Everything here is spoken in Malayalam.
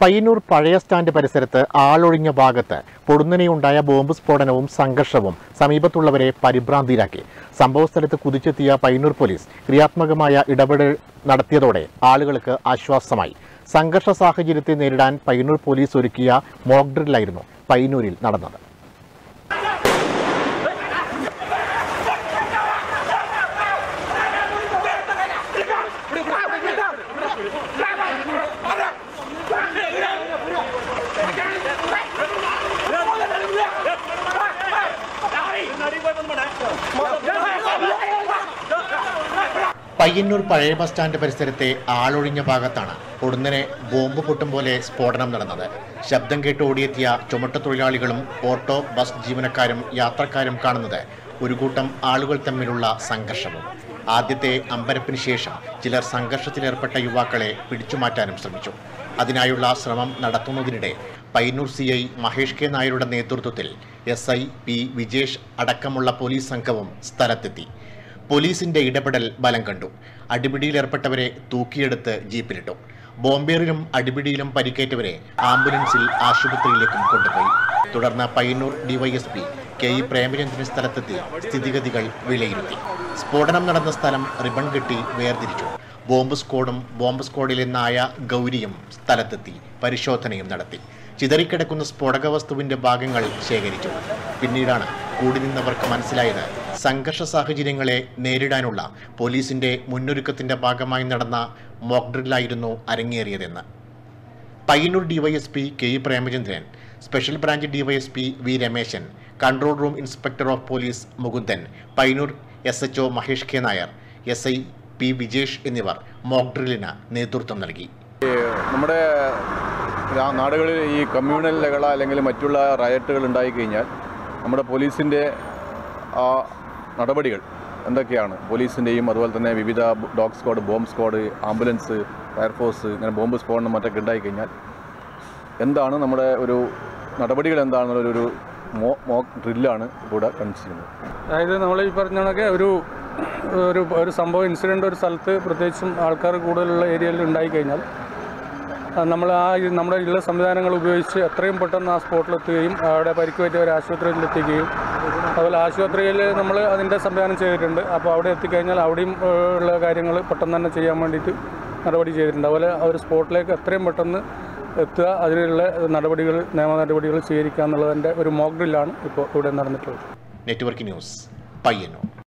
പയ്യന്നൂർ പഴയ സ്റ്റാൻഡ് പരിസരത്ത് ആളൊഴിഞ്ഞ ഭാഗത്ത് പൊടുന്നനെയുണ്ടായ ബോംബ് സ്ഫോടനവും സംഘർഷവും സമീപത്തുള്ളവരെ പരിഭ്രാന്തിയിലാക്കി. സംഭവസ്ഥലത്ത് കുതിച്ചെത്തിയ പയ്യന്നൂർ പോലീസ് ക്രിയാത്മകമായ ഇടപെടൽ നടത്തിയതോടെ ആളുകൾക്ക് ആശ്വാസമായി. സംഘർഷ സാഹചര്യത്തെ നേരിടാൻ പയ്യന്നൂർ പോലീസ് ഒരുക്കിയ മോക്ഡ്രില്ലായിരുന്നു പയ്യന്നൂരിൽ നടന്നത്. പയ്യന്നൂർ പഴയ ബസ് സ്റ്റാൻഡ് പരിസരത്തെ ആളൊഴിഞ്ഞ ഭാഗത്താണ് ഉടനെ ബോംബ് പൊട്ടും പോലെ സ്ഫോടനം നടന്നത്. ശബ്ദം കേട്ട് ഓടിയെത്തിയ ചുമട്ടുതൊഴിലാളികളും ഓട്ടോ ബസ് ജീവനക്കാരും യാത്രക്കാരും കാണുന്നത് ഒരു കൂട്ടം ആളുകൾ തമ്മിലുള്ള സംഘർഷവും. ആദ്യത്തെ അമ്പരപ്പിന് ശേഷം ചിലർ സംഘർഷത്തിലേർപ്പെട്ട യുവാക്കളെ പിടിച്ചുമാറ്റാനും ശ്രമിച്ചു. അതിനായുള്ള ശ്രമം നടത്തുന്നതിനിടെ Payyanur C I Mahesh K നായരുടെ നേതൃത്വത്തിൽ എസ് ഐ പി വിജേഷ് അടക്കമുള്ള പോലീസ് സംഘവും സ്ഥലത്തെത്തി. പോലീസിന്റെ ഇടപെടൽ ബലം കണ്ടു. അടിപിടിയിലേർപ്പെട്ടവരെ തൂക്കിയെടുത്ത് ജീപ്പിലിട്ടു. ബോംബേറിലും അടിപിടിയിലും പരിക്കേറ്റവരെ ആംബുലൻസിൽ ആശുപത്രിയിലേക്കും കൊണ്ടുപോയി. തുടർന്ന് Payyanur DYSP K E Premachandran സ്ഥലത്തെത്തി സ്ഥിതിഗതികൾ വിലയിരുത്തി. സ്ഫോടനം നടന്ന സ്ഥലം റിബൺ കെട്ടി വേർതിരിച്ചു. ബോംബ് സ്ക്വാഡും ബോംബ് സ്ക്വാഡിലെ നായ ഗൗരിയും സ്ഥലത്തെത്തി പരിശോധനയും നടത്തി. ചിതറിക്കിടക്കുന്ന സ്ഫോടക വസ്തുവിന്റെ ഭാഗങ്ങൾ ശേഖരിച്ചു. പിന്നീടാണ് കൂടി നിന്നവർക്ക് മനസ്സിലായത് സംഘർഷ സാഹചര്യങ്ങളെ നേരിടാനുള്ള പോലീസിന്റെ മുന്നൊരുക്കത്തിന്റെ ഭാഗമായി നടന്ന മോക്ക് ഡ്രില്ലായിരുന്നു അരങ്ങേറിയതെന്ന്. Payyanur DYSP K E Premachandran special branch DYSP V Rameshan control room inspector of police Mukundan Payyanur S H Mahesh K Nair S I P Vijesh എന്നിവർ മോക്ക് ഡ്രില്ലിന് നേതൃത്വം നൽകി. നമ്മുടെ നാടുകളിൽ ഈ കമ്മ്യൂണൽ അല്ലെങ്കിൽ മറ്റുള്ള റയറ്റുകൾ ഉണ്ടായിക്കഴിഞ്ഞാൽ നമ്മുടെ പോലീസിന്റെ നടപടികൾ എന്തൊക്കെയാണ്? പോലീസിന്റെയും അതുപോലെ തന്നെ വിവിധ dog squad bomb squad ambulance fire force ഇങ്ങനെ ബോംബ് സ്ഫോടനം മറ്റൊക്കെ ഉണ്ടായിക്കഴിഞ്ഞാൽ എന്താണ് നമ്മുടെ ഒരു നടപടികൾ എന്താണെന്നുള്ളൊരു മോ മോക്ക് ഡ്രില്ലാണ് ഇവിടെ കണ്ടിരിക്കുന്നത്. അതായത് നമ്മൾ ഈ പറഞ്ഞ കണക്കെ ഒരു ഒരു ഒരു സംഭവം ഇൻസിഡന്റ് ഒരു സ്ഥലത്ത് പ്രത്യേകിച്ചും ആൾക്കാർ കൂടുതലുള്ള ഏരിയയിൽ ഉണ്ടായിക്കഴിഞ്ഞാൽ നമ്മൾ ആ നമ്മുടെ ഉള്ള സംവിധാനങ്ങൾ ഉപയോഗിച്ച് എത്രയും പെട്ടെന്ന് ആ സ്പോട്ടിലെത്തുകയും അവിടെ പരിക്കുപറ്റിയവരെ ആശുപത്രിയിൽ എത്തിക്കുകയും അതുപോലെ ആശുപത്രിയിൽ നമ്മൾ അതിന്റെ സംവിധാനം ചെയ്തിട്ടുണ്ട്. അപ്പോൾ അവിടെ എത്തിക്കഴിഞ്ഞാൽ അവിടെയും ഉള്ള കാര്യങ്ങൾ പെട്ടെന്ന് തന്നെ ചെയ്യാൻ വേണ്ടിയിട്ട് നടപടി ചെയ്തിട്ടുണ്ട്. അതുപോലെ ആ ഒരു സ്പോട്ടിലേക്ക് എത്രയും പെട്ടെന്ന് എത്തുക അതിനുള്ള നടപടികൾ നിയമ നടപടികൾ സ്വീകരിക്കുക എന്നുള്ളതിന്റെ ഒരു മോക്ക് ഇപ്പോൾ ഇവിടെ നടന്നിട്ടുള്ളത്. Network news Payyanur